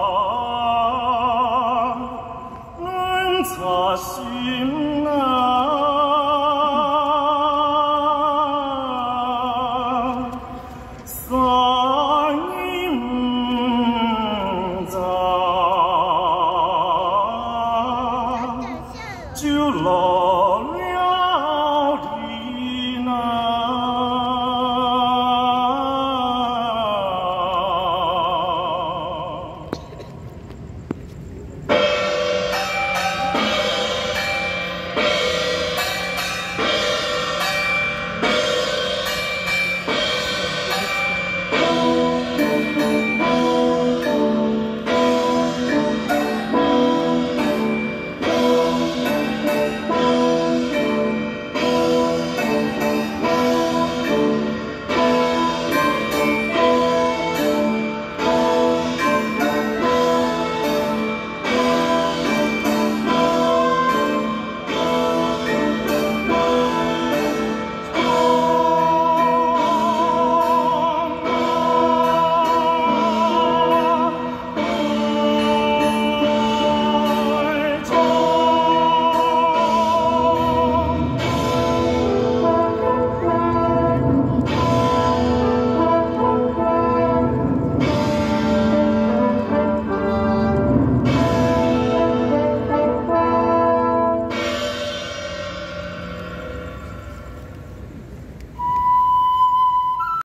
啊安心啊。三英就老了